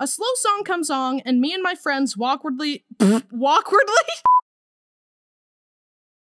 A slow song comes on, and me and my friends awkwardly, awkwardly?